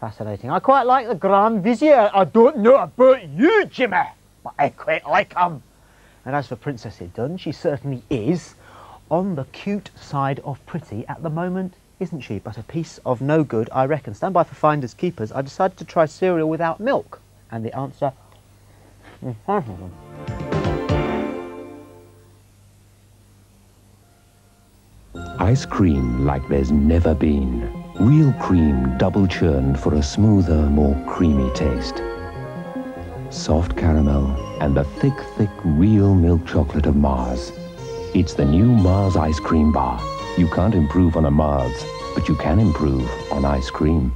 Fascinating. I quite like the Grand Vizier. I don't know about you, Jimmy, but I quite like him. And as for Princess Idun, she certainly is on the cute side of pretty at the moment, isn't she? But a piece of no good, I reckon. Stand by for Finders Keepers. I decided to try cereal without milk. And the answer... Ice cream like there's never been. Real cream double churned for a smoother, more creamy taste. Soft caramel and the thick, thick real milk chocolate of Mars. It's the new Mars ice cream bar. You can't improve on a Mars, but you can improve on ice cream.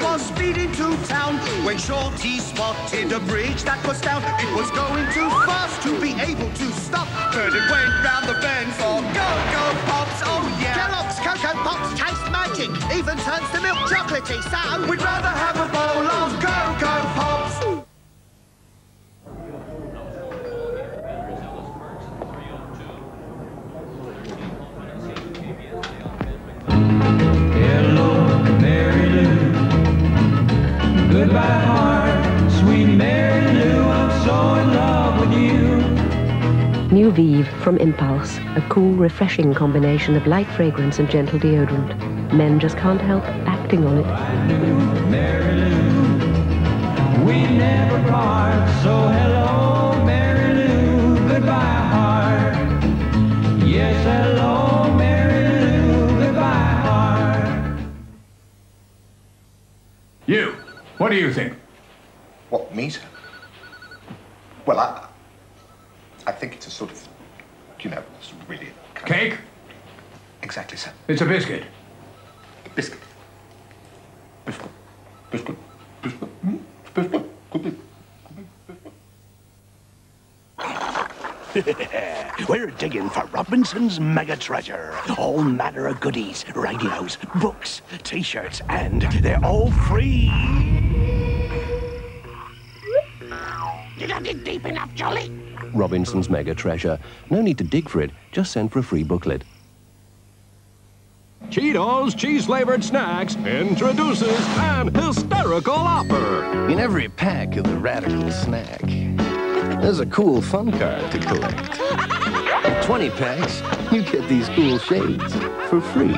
Was speeding to town when Shorty spotted a bridge that was down. It was going too fast to be able to stop, but it went round the bend for oh, Coco Pops. Oh yeah. Kellogg's Cocoa Pops taste magic, even turns the milk chocolatey, so We'd rather have a bowl of Coco Pops. Goodbye, heart, sweet Mary Lou. I'm so in love with you. New Vive from Impulse, a cool, refreshing combination of light fragrance and gentle deodorant. Men just can't help acting on it. Mary Lou. We never part, so hello, Mary Lou. Goodbye, heart. Yes, hello, Mary Lou. Goodbye, heart. You, what do you think? What, me, sir? Well, I, I think it's a sort of, you know, it's really Cake? Of, exactly, sir. It's a biscuit. Biscuit. Biscuit. Biscuit. Biscuit. Hmm? Biscuit. Could be. We're digging for Robinson's mega treasure. All manner of goodies, radios, books, t-shirts, and they're all free. Dig deep Jolly? Robinson's Mega Treasure. No need to dig for it, just send for a free booklet. Cheetos cheese flavored snacks introduces an hysterical offer. In every pack of the Radical Snack, there's a cool fun card to collect. With 20 packs, you get these cool shades for free.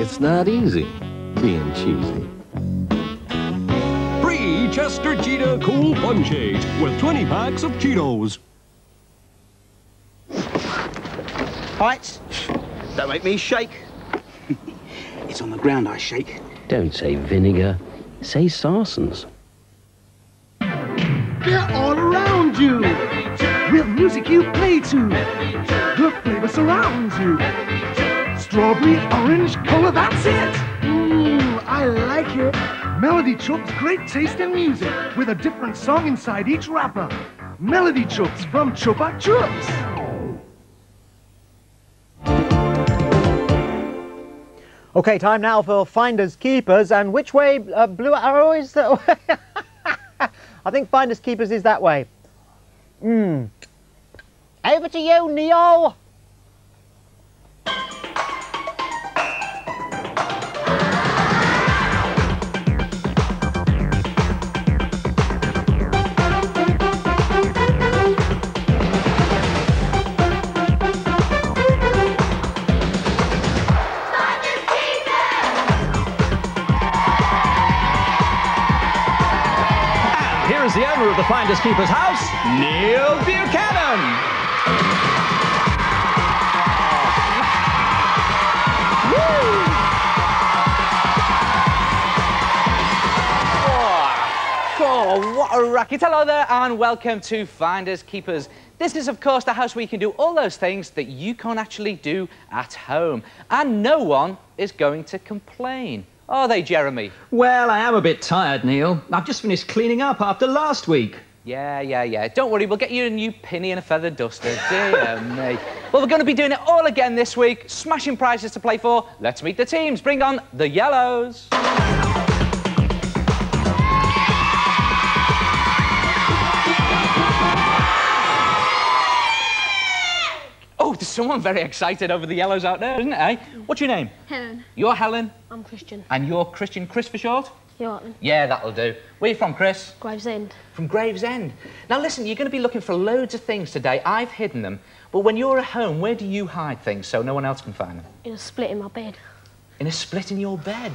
It's not easy being cheesy. Free Chester Cheetah Cool Fun Shades with 20 packs of Cheetos. Heights, don't make me shake. It's on the ground I shake. Don't say vinegar, say Sarson's. They're all around you. With music you play to. The flavor surrounds you. Strawberry, orange, color, that's it. Mmm, I like it. Melody Chups, great taste in music, with a different song inside each wrapper. Melody Chups from Chupa Chups. Okay, time now for Finders Keepers. And which way uh, Blue Arrow is that way? I think Finders Keepers is that way. Hmm. Over to you, Neil. The Finders Keepers house, Neil Buchanan. Oh, what a racket. Hello there and welcome to Finders Keepers. This is, of course, the house where you can do all those things that you can't actually do at home. And no one is going to complain. Are they, Jeremy? Well, I am a bit tired, Neil. I've just finished cleaning up after last week. Yeah, yeah, yeah. Don't worry, we'll get you a new pinny and a feather duster. Dear me. Well, we're going to be doing it all again this week. Smashing prizes to play for. Let's meet the teams. Bring on the Yellows. Someone very excited over the yellows out there, isn't it, eh? What's your name? Helen. You're Helen, I'm Christian. and you're Christian Chris for short? Them? Yeah, that'll do. Where you from, Chris? Gravesend. From Gravesend. Now, listen, you're going to be looking for loads of things today. I've hidden them. But when you're at home, where do you hide things so no one else can find them? In a split in my bed. In a split in your bed.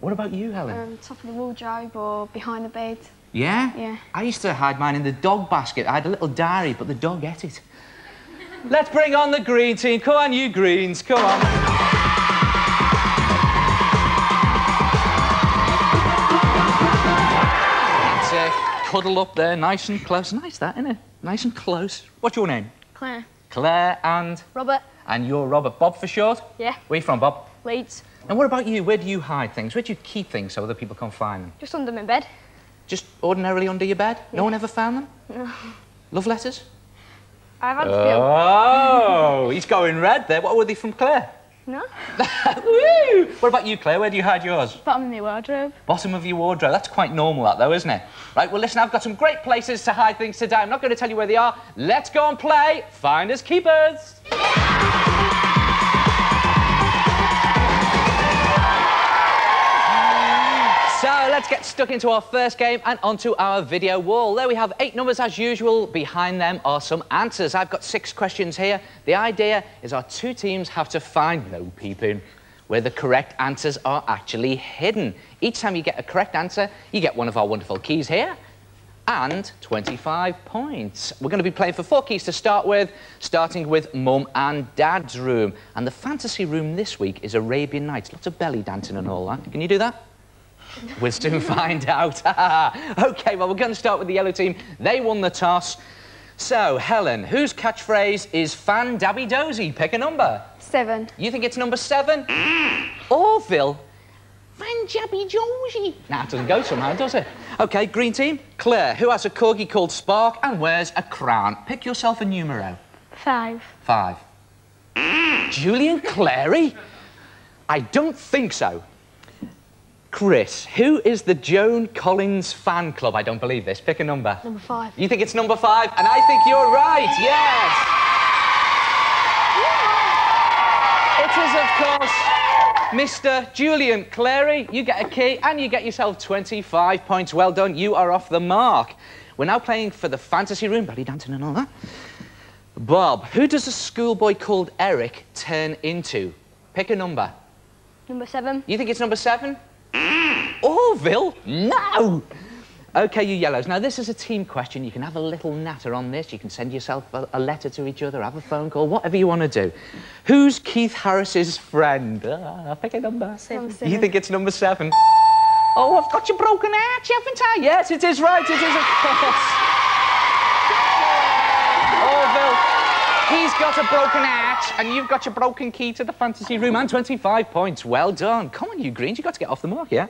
What about you, Helen? Um, top of the wardrobe or behind the bed. yeah? Yeah. I used to hide mine in the dog basket. I had a little diary, but the dog ate it. Let's bring on the green team. Come on, you greens. Come on. It. Cuddle up there, nice and close. Nice, that, isn't it? Nice and close. What's your name? Claire. Claire and... Robert. And you're Robert. Bob for short? Yeah. Where you from, Bob? Leeds. And what about you? Where do you hide things? Where do you keep things so other people can't find them? Just under my bed. Just ordinarily under your bed? No one ever found them? No. Love letters? I've had Oh, he's going red there. What were they from Claire? No? Woo! What about you, Claire? Where do you hide yours? Bottom of my wardrobe. Bottom of your wardrobe. That's quite normal, that, though, isn't it? Right, well, listen, I've got some great places to hide things today. I'm not going to tell you where they are. Let's go and play Finders Keepers. Let's get stuck into our first game and onto our video wall. There we have eight numbers as usual. Behind them are some answers. I've got six questions here. The idea is our two teams have to find, no peeping, where the correct answers are actually hidden. Each time you get a correct answer, you get one of our wonderful keys here and 25 points. We're going to be playing for four keys to start with, starting with Mum and Dad's room. And the fantasy room this week is Arabian Nights. Lots of belly dancing and all that. Can you do that? We'll soon find out. OK, well, we're going to start with the yellow team. They won the toss. So, Helen, whose catchphrase is fan dabby dozy? Pick a number. Seven. You think it's number seven? Orville? Fan jabby jozy. Nah, it doesn't go somehow, does it? OK, green team. Claire, who has a corgi called Spark and wears a crown? Pick yourself a numero. Five. Five. Julian Clary? I don't think so. Chris, who is the Joan Collins fan club? I don't believe this. Pick a number. Number five. You think it's number five? And I think you're right, yes! It is, of course, Mr. Julian Clary. You get a key and you get yourself 25 points. Well done, you are off the mark. We're now playing for the fantasy room, belly dancing and all that. Bob, who does a schoolboy called Eric turn into? Pick a number. Number seven. You think it's number seven? Orville? No! OK, you yellows. Now, this is a team question. You can have a little natter on this. You can send yourself a, a letter to each other, have a phone call, whatever you want to do. Who's Keith Harris's friend? Ah, pick a number. Seven. You think it's number seven? Oh, I've got your broken arch, haven't I? Yes, it is right. It is, of course. Orville, he's got a broken arch, and you've got your broken key to the fantasy room, and 25 points. Well done. Come on, you Greens, you've got to get off the mark, yeah?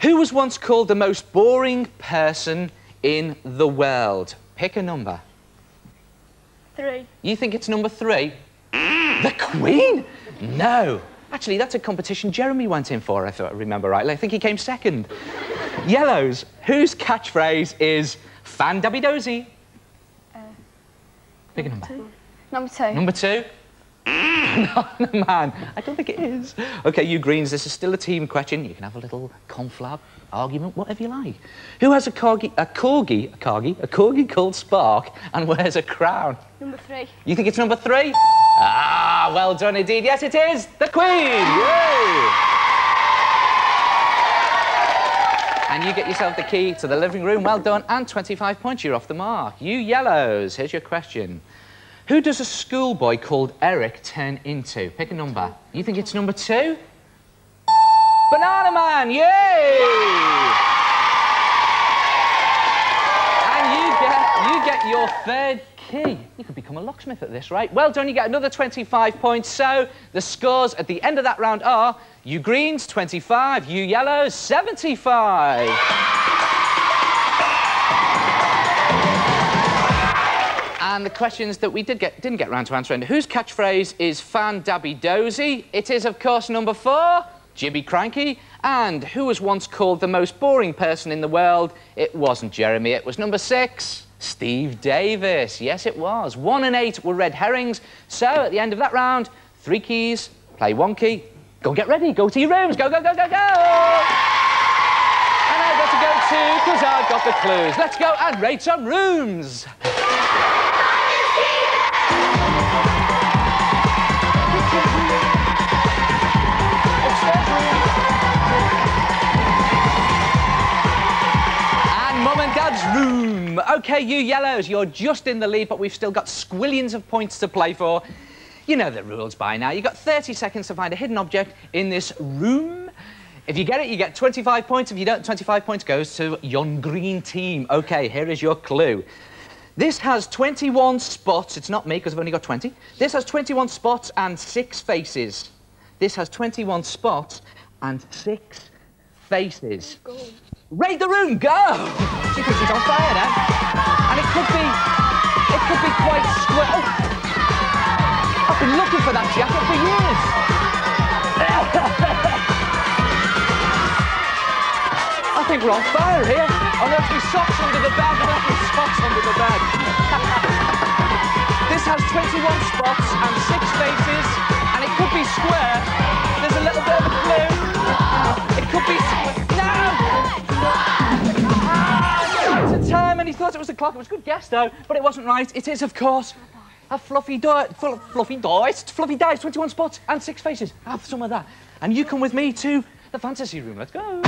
Who was once called the most boring person in the world? Pick a number. Three. You think it's number three? the Queen? No. Actually, that's a competition Jeremy went in for, if I remember rightly. I think he came second. Yellows, whose catchphrase is fan dabby dozy? Pick a number. Number two. Number two? Banana Man. I don't think it is. OK, you Greens, this is still a team question. You can have a little conflab, argument, whatever you like. Who has a corgi, a corgi, a corgi, a corgi called Spark and wears a crown? Number three. You think it's number three? Ah, well done indeed. Yes, it is. The Queen. Yay! And you get yourself the key to the living room. Well done. And 25 points. You're off the mark. You yellows, here's your question. Who does a schoolboy called Eric turn into? Pick a number. You think it's number two? Banana Man, yay! And you get, you get your third You could become a locksmith at this rate. Well done, you get another 25 points. So the scores at the end of that round are you greens 25, you yellows 75. And the questions that we did get, didn't get round to answering. Whose catchphrase is fan dabby dozy? It is, of course, number four, Jimmy Krankie. And who was once called the most boring person in the world? It wasn't Jeremy, it was number six, Steve Davis. Yes, it was. One and eight were red herrings. So at the end of that round, three keys, play one key. Go get ready. Go to your rooms. Go, go, go, go, go. And I've got to go too because I've got the clues. Let's go and rate some rooms. Mum Dad's room. OK, you yellows, you're just in the lead, but we've still got squillions of points to play for. You know the rules by now. You've got 30 seconds to find a hidden object in this room. If you get it, you get 25 points. If you don't, 25 points goes to yon green team. OK, here is your clue. This has 21 spots. It's not me, because I've only got 20. This has 21 spots and six faces. This has 21 spots and six faces. Oh Raid the room, go! She thinks she's on fire now. And it could be, it could be quite square. Oh. I've been looking for that jacket for years. I think we're on fire here. I Oh, there's me socks under the bed. There's me socks under the bed. this has 21 spots and six faces, and it could be square. There's a little bit of a clue. It could be square. No! He thought it was the clock. It was a good guess, though, but it wasn't right. It is, of course, a fluffy dice. Full of fluffy dice. Fluffy dice. 21 spots and six faces. Have some of that. And you come with me to the fantasy room. Let's go. Straight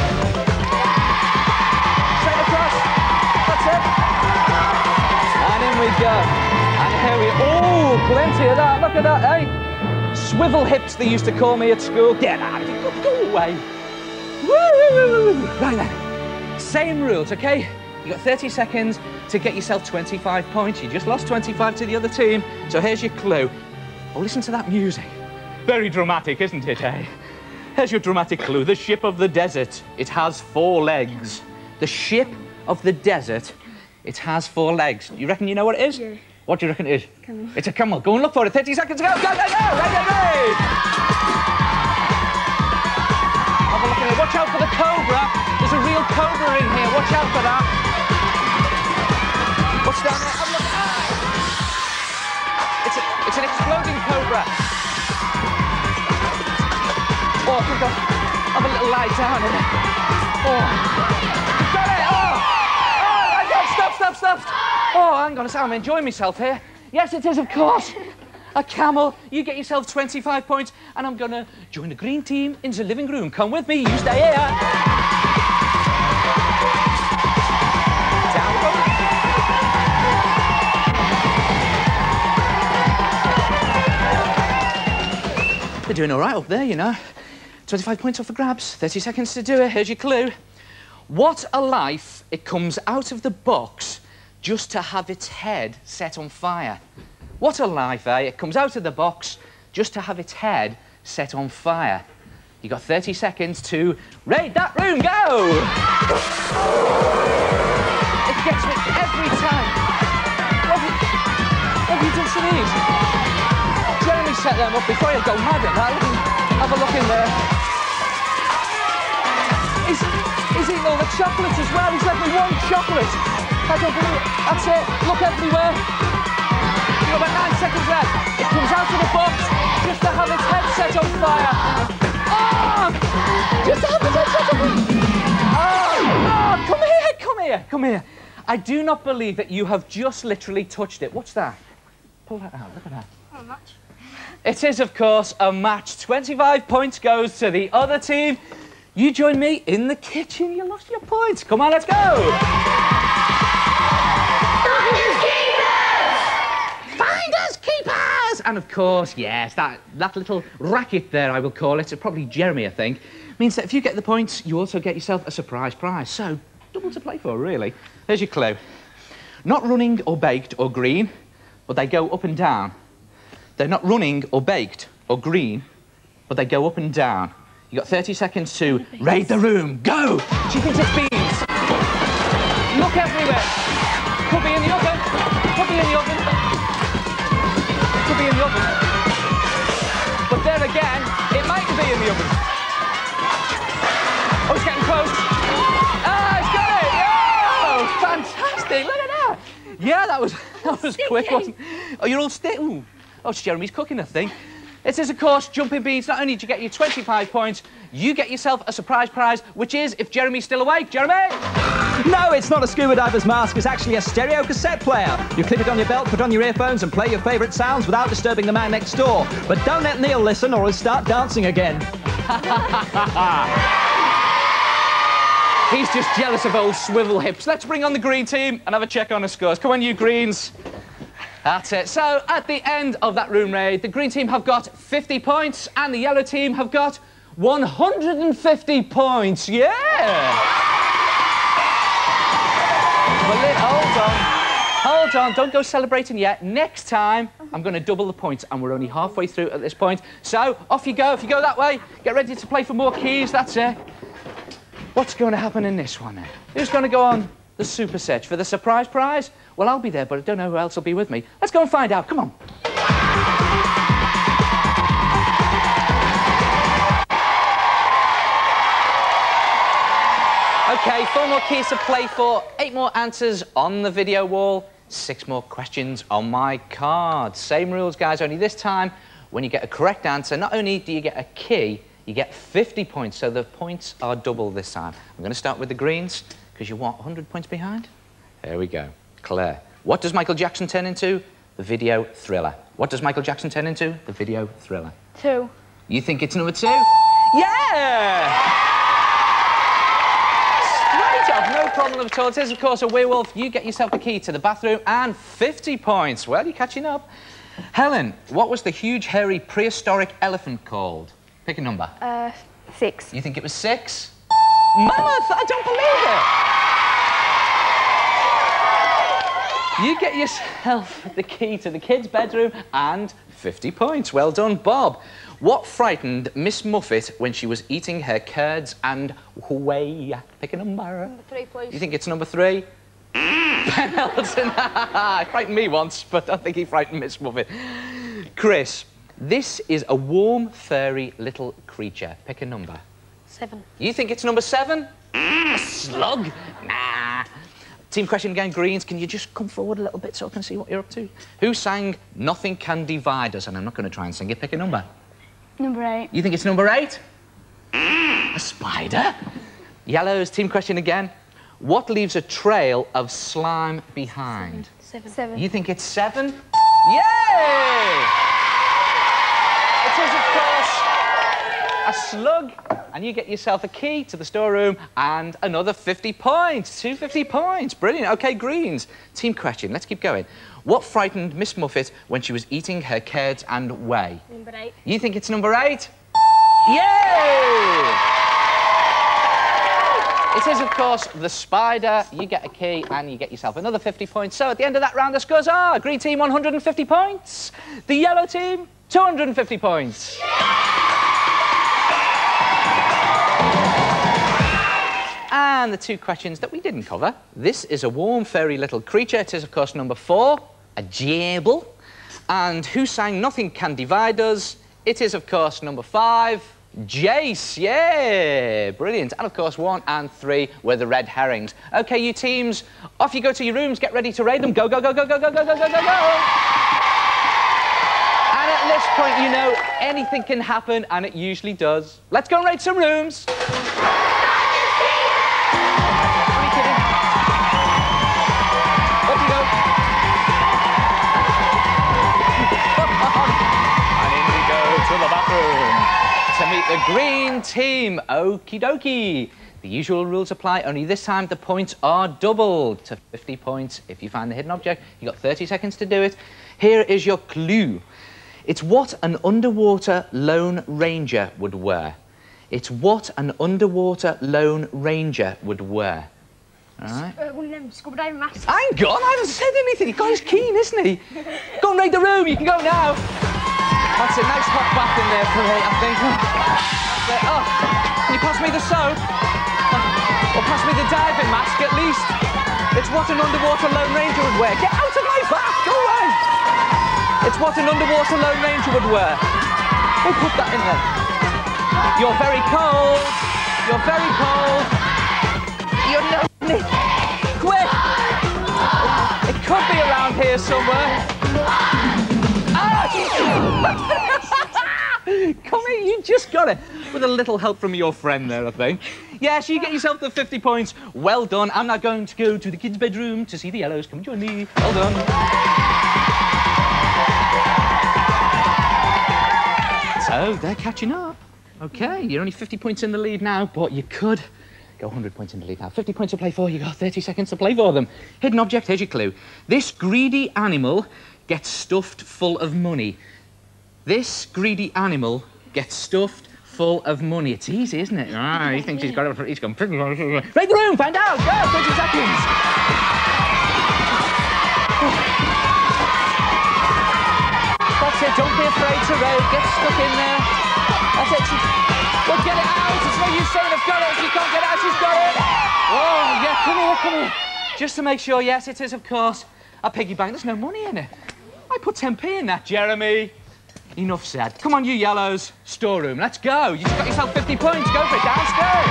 across. That's it. And in we go. And here we Oh, plenty of that. Look at that, eh? Swivel hips, they used to call me at school. Get out. Go, away. Woo! Right then. Same rules, okay? You got 30 seconds to get yourself 25 points. You just lost 25 to the other team. So here's your clue. Oh, listen to that music. Very dramatic, isn't it, eh? Here's your dramatic clue. The ship of the desert. It has four legs. The ship of the desert. It has four legs. You reckon you know what it is? Yeah. What do you reckon it is? Camel. It's a camel. Go and look for it. 30 seconds to go. Go, go, go. Right, right, right. Have a look at it. Watch out for the cobra. There's a real cobra in here. Watch out for that. Down there? Look. Ah! It's, a, it's an exploding cobra. Oh, I think I'll have a little lie down in it. Oh. Got it! Oh! Oh, stop, stop, stop! Oh, hang on a second. I'm enjoying myself here. Yes, it is, of course. A camel. You get yourself 25 points, and I'm gonna join the green team in the living room. Come with me. You stay here. They're doing all right up there, you know. 25 points off the grabs, 30 seconds to do it. Here's your clue. What a life it comes out of the box just to have its head set on fire. What a life, eh? It comes out of the box just to have its head set on fire. You got 30 seconds to raid that room. Go! It gets me every time. Have you, have you done these? Set them up before you go mad at that. Have a look in there. He's, he's eating all the chocolates as well. He's left me one chocolate. I don't believe it. That's it. Look everywhere. You've got about nine seconds left. It comes out of the box just to have its head set on fire. Oh! Just have its head set on fire. Oh! Oh! Come here, come here, come here. I do not believe that you have just literally touched it. What's that? Pull that out. Look at that. Not much. It is, of course, a match. 25 points goes to the other team. You join me in the kitchen. You lost your points. Come on, let's go. Finders keepers! Finders keepers! And of course, yes, that, that little racket there, I will call it, it's probably Jeremy, I think, means that if you get the points, you also get yourself a surprise prize. So, double to play for, really. There's your clue. Not running or baked or green, but they go up and down. They're not running or baked or green, but they go up and down. You've got 30 seconds to raid the room. Go! She thinks it's beans. Look everywhere. Could be in the oven. Could be in the oven. Could be in the oven. But there again, it mightn't be in the oven. Oh, it's getting close. Ah, it's got it! Oh, fantastic! Look at that! Yeah, that was that was quick. Wasn't it? Oh, you're all stick. Ooh. Oh, it's Jeremy's cooking a thing. It is, of course, jumping beans. Not only do you get your 25 points, you get yourself a surprise prize, which is if Jeremy's still awake. Jeremy! No, it's not a scuba diver's mask. It's actually a stereo cassette player. You clip it on your belt, put on your earphones, and play your favourite sounds without disturbing the man next door. But don't let Neil listen, or he'll start dancing again. He's just jealous of old swivel hips. Let's bring on the green team and have a check on the scores. Come on, you greens. That's it. So, at the end of that room raid, the green team have got 50 points and the yellow team have got 150 points. Yeah! Well, hold on. Hold on, don't go celebrating yet. Next time, I'm going to double the points, and we're only halfway through at this point. So, off you go. If you go that way, get ready to play for more keys. That's it. What's going to happen in this one? Who's going to go on the super search for the surprise prize? Well, I'll be there, but I don't know who else will be with me. Let's go and find out. Come on. Okay, four more keys to play for, eight more answers on the video wall, six more questions on my card. Same rules, guys, only this time, when you get a correct answer, not only do you get a key, you get 50 points, so the points are double this time. I'm going to start with the greens, because you want 100 points behind. There we go. Claire, what does Michael Jackson turn into? The video thriller. What does Michael Jackson turn into? The video thriller. Two. You think it's number two? Yeah! Straight off, no problem at all. It is, of course, a werewolf. You get yourself the key to the bathroom and 50 points. Well, you're catching up. Helen, what was the huge, hairy, prehistoric elephant called? Pick a number. Uh, six. You think it was six? Mammoth! I don't believe it! You get yourself the key to the kids' bedroom and 50 points. Well done, Bob. What frightened Miss Muffet when she was eating her curds and whey? Pick a number. Number three, please. You think it's number three? ben Elton. frightened me once, but I think he frightened Miss Muffet. Chris, this is a warm, furry little creature. Pick a number. Seven. You think it's number seven? Slug? Nah. Team question again, Greens. Can you just come forward a little bit so I can see what you're up to? Who sang Nothing Can Divide Us? And I'm not going to try and sing it. Pick a number. Number eight. You think it's number eight? A spider? Yellows, team question again. What leaves a trail of slime behind? Seven. Seven. You think it's seven? Yay! It is, of course, a slug, and you get yourself a key to the storeroom and another 50 points. 250 points. Brilliant. Okay, Greens. Team question. Let's keep going. What frightened Miss Muffet when she was eating her curds and whey? Number eight. You think it's number eight? Yay! It is, of course, the spider. You get a key and you get yourself another 50 points. So at the end of that round, the scores are green team 150 points, the yellow team 250 points. And the two questions that we didn't cover. This is a warm, furry little creature. It is, of course, number four, a gerbil. And who sang Nothing Can Divide Us? It is, of course, number five, Jace. Yeah, brilliant. And, of course, one and three were the red herrings. OK, you teams, off you go to your rooms. Get ready to raid them. Go, go, go, go, go, go, go, go, go, go, go. And at this point, you know, anything can happen, and it usually does. Let's go and raid some rooms. The green team. Okie dokie. The usual rules apply, only this time the points are doubled to 50 points. If you find the hidden object, you've got 30 seconds to do it. Here is your clue. It's what an underwater Lone Ranger would wear. It's what an underwater Lone Ranger would wear. All right? Uh, one of them scuba diving masks. Hang on, I haven't said anything. He got his keen, isn't he? Go and raid the room. You can go now. That's a nice hot bath in there for me, I think. Oh, can you pass me the soap? Or pass me the diving mask, at least? It's what an underwater Lone Ranger would wear. Get out of my bath! Go away! It's what an underwater Lone Ranger would wear. Who put that in there? You're very cold. You're very cold. You're lonely. Quick! It could be around here somewhere. Come here, you just got it. With a little help from your friend there, I think. Yes, you get yourself the 50 points. Well done. I'm now going to go to the kids' bedroom to see the yellows. Come join me. Well done. So, they're catching up. Okay, you're only 50 points in the lead now, but you could go 100 points in the lead now. 50 points to play for, you got 30 seconds to play for them. Hidden object, here's your clue. This greedy animal gets stuffed full of money. This greedy animal gets stuffed full of money. It's easy, isn't it? Ah, he thinks he's got it. He's gone. Right the room, find out. Go, 30 seconds. That's it. Don't be afraid to raid. Get stuck in there. That's it. Well, get it out. It's no use saying I've got it. If you can't get it out, she's got it. Oh, yeah. Come here, come here. Just to make sure, yes, it is, of course, a piggy bank. There's no money in it. I put 10p in that, Jeremy. Enough said. Come on, you yellows. Storeroom, let's go. You've got yourself 50 points. Go for it, downstairs.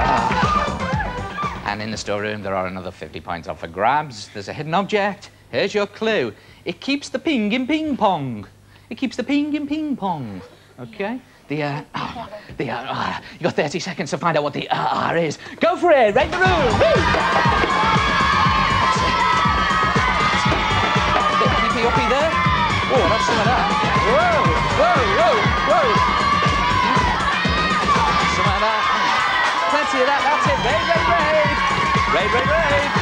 Ah. And in the storeroom, there are another 50 points up for grabs. There's a hidden object. Here's your clue. It keeps the ping in ping pong. It keeps the ping in ping pong. Okay? The, uh, oh, the, uh, ah, you got 30 seconds to find out what the uh, R is. Go for it, right the room. Bit hippy uppy there. Oh, that's some of that. Whoa, whoa, whoa, whoa. Some of that. Plenty of that. That's it. Raid, raid, raid. Raid, raid, raid.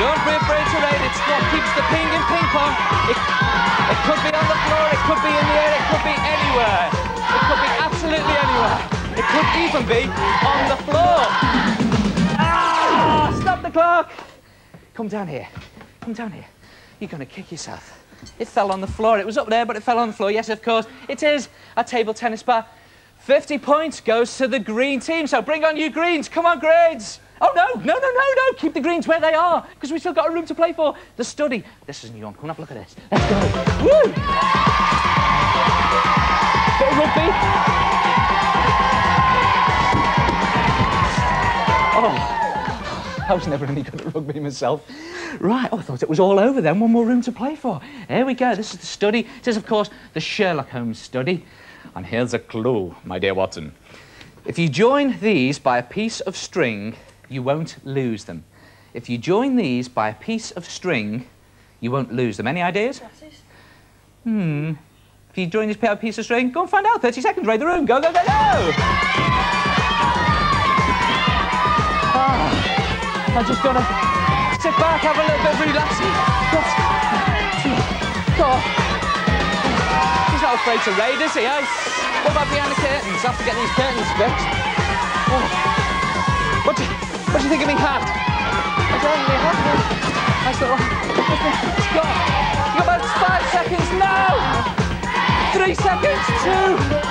Don't be afraid to raid. It's what keeps the ping in ping pong. It, it could be on the floor. It could be in the air. It could be anywhere. It could be absolutely anywhere. It could even be on the floor. Ah! Stop the clock. Come down here. Come down here. You're going to kick yourself. It fell on the floor. It was up there, but it fell on the floor. Yes, of course. It is a table tennis bar. 50 points goes to the green team. So bring on you greens. Come on, grades. Oh, no, no, no, no, no. Keep the greens where they are because we've still got a room to play for. The study. This is new one. Come on, look at this. Let's go. Woo! Bit of rugby. Oh, I was never any good at rugby myself. Right, oh, I thought it was all over then. One more room to play for. Here we go. This is the study. It is, of course, the Sherlock Holmes study. And here's a clue, my dear Watson. If you join these by a piece of string, you won't lose them. If you join these by a piece of string, you won't lose them. Any ideas? Hmm. If you join this piece of string, go and find out. 30 seconds, raid the room. Go, go, go, go! Ah, I'm just gonna sit back, have a little bit of relaxing. Go. He's not afraid to raid, is he, eh? What about behind the curtains? I have to get these curtains fixed. Oh. What, do, what do you think of me hat? I don't really have one. Nice little... It's gone. You got about five seconds now! Three seconds, two, one.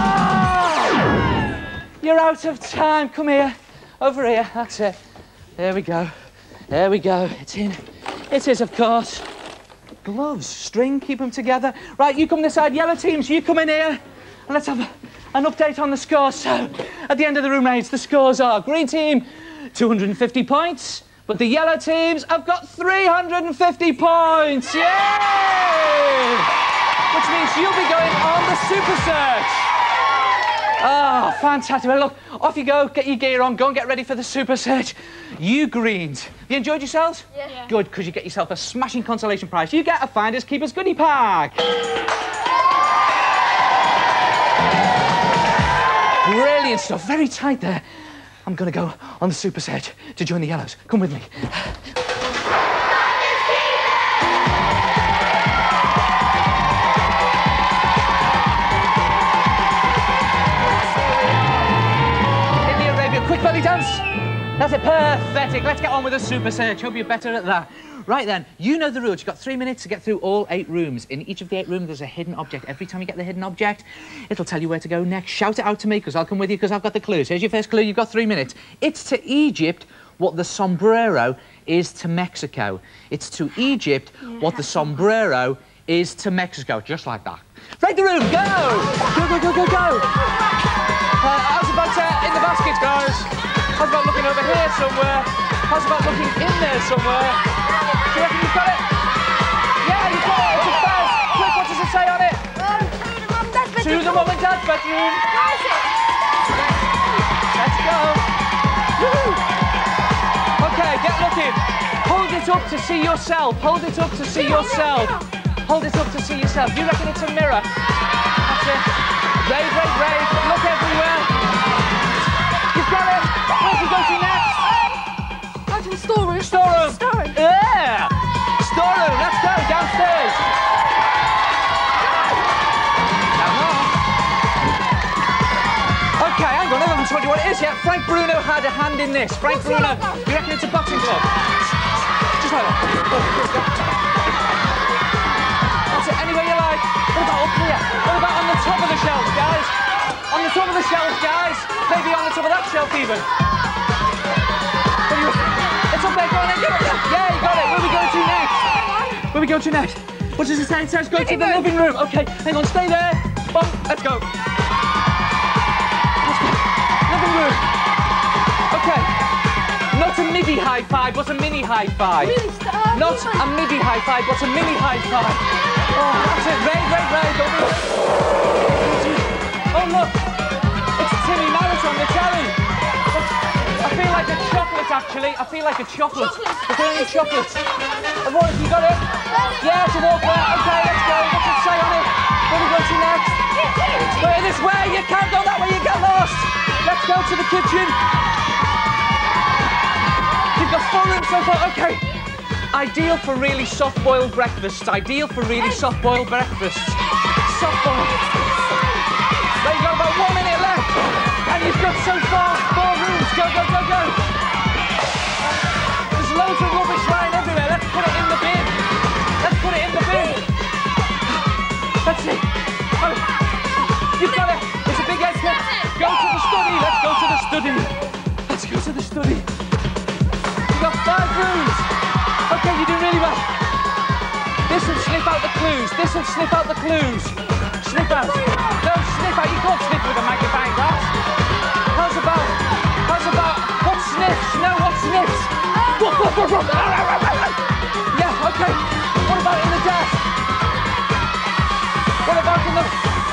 Ah! You're out of time. Come here. Over here. That's it. There we go. There we go. It's in. It is, of course. Gloves, string, keep them together. Right, you come this side. Yellow teams, you come in here. And let's have a, an update on the scores. So, at the end of the room raids, the scores are green team, 250 points. But the yellow teams have got 350 points. Yay! Which means you'll be going on the Super Search. Ah, fantastic. Well, look, off you go. Get your gear on. Go and get ready for the Super Search. You greens. You enjoyed yourselves? Yeah. yeah. Good, because you get yourself a smashing consolation prize. You get a Finders Keepers goodie pack. Brilliant stuff. Very tight there. I'm going to go on the Super Search to join the Yellows. Come with me. Belly dance. That's it, pathetic. Let's get on with the Super Search. Hope you're better at that. Right then, you know the rules. You've got three minutes to get through all eight rooms. In each of the eight rooms, there's a hidden object. Every time you get the hidden object, it'll tell you where to go next. Shout it out to me, because I'll come with you, because I've got the clues. Here's your first clue. You've got three minutes. It's to Egypt what the sombrero is to Mexico. It's to Egypt what the sombrero is to Mexico. Just like that. Right the room, go! Go, go, go, go, go! Uh, how's about uh, in the basket? How's about looking over here somewhere? How's about looking in there somewhere? Do you reckon you've got it? Yeah, you've got it. It's a fez. Quick, what does it say on it? To the mum and dad's bedroom. Let's go. Okay, get looking. Hold it up to see yourself. Hold it up to see yourself. Hold it up to see yourself. You reckon it's a mirror? That's it. Rave, rave, rave. Look everywhere. Where you go to next? Go to the storeroom. Storeroom. Storeroom. Yeah. Storeroom. Let's go downstairs. Okay, hang on, I haven't told you what it is yet. Frank Bruno had a hand in this. Frank Bruno, you reckon it's a boxing glove? Just like that. That's it, anywhere you like. What about up here? What about on the top of the shelf, guys? On the top of the shelf, guys. Maybe on the top of that shelf, even. What do you It's up there, go on then, get up there. Yeah, you got it. Where are we going to next? Where are we going to next? What does it say? It says go to the living room. Okay, hang on, stay there. Bum, let's go. Living room. Okay. Not a MIDI high five, but a mini high five. Not a MIDI high five, but a mini high five. Oh, that's it. Ray, Ray, Ray, don't be... Oh, look. Feel like a chocolate, actually. I feel like a chocolate. Is there any chocolates? Avoid, you got it? Yeah, it's a walker. Okay, let's go. What's it say on it? Where we go to next? Wait, this way. You can't go that way. You get lost. Let's go to the kitchen. You've got full room so far. Okay. Ideal for really soft-boiled breakfasts. Ideal for really soft-boiled breakfasts. Soft-boiled. Sniff out the clues. This will sniff out the clues. Sniff out. No, sniff out. You can't sniff with a magnifying glass. How's about? How's about? What sniffs? No, what sniffs? Yeah, okay. What about in the desk? What about in the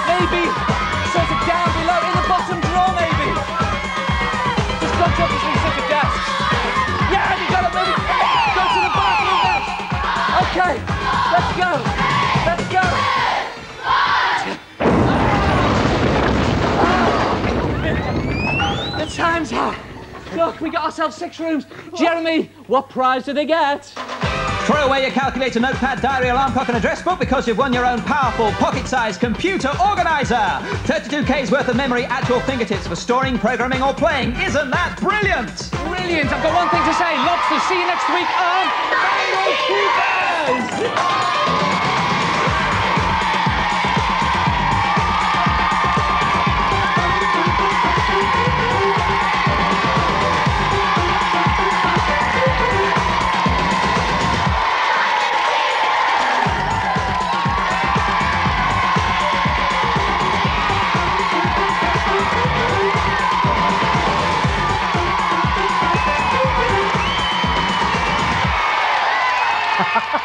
maybe Okay, let's go. Let's go. The time's up. Look, we got ourselves six rooms. Jeremy, what prize do they get? Throw away your calculator, notepad, diary, alarm clock and address book because you've won your own powerful pocket-sized computer organizer. 32K's worth of memory at your fingertips for storing, programming or playing. Isn't that brilliant? Brilliant. I've got one thing to say. Lobster, see you next week on Mango Keepers.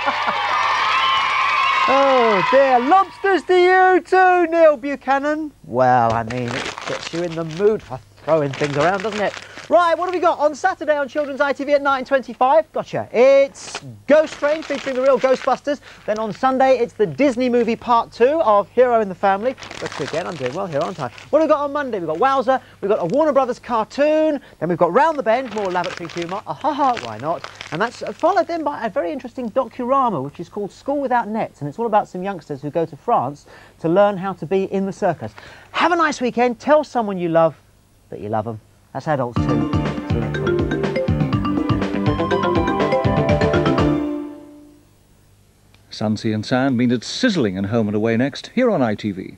Oh dear, lobsters to you too, Neil Buchanan. Well, I mean, it gets you in the mood for throwing things around, doesn't it? Right, what have we got on Saturday on Children's ITV at 9.25? Gotcha. It's Ghost Train featuring the real Ghostbusters. Then on Sunday, it's the Disney movie part two of Hero in the Family. But again, I'm doing well here, aren't I? What have we got on Monday? We've got Wowser, we've got a Warner Brothers cartoon, then we've got Round the Bend, more laboratory humour. Ah ha ha, why not? And that's followed then by a very interesting docurama, which is called School Without Nets. And it's all about some youngsters who go to France to learn how to be in the circus. Have a nice weekend. Tell someone you love that you love them. That's adults too. Sunsea and Sound mean it's sizzling and home and away next, here on ITV.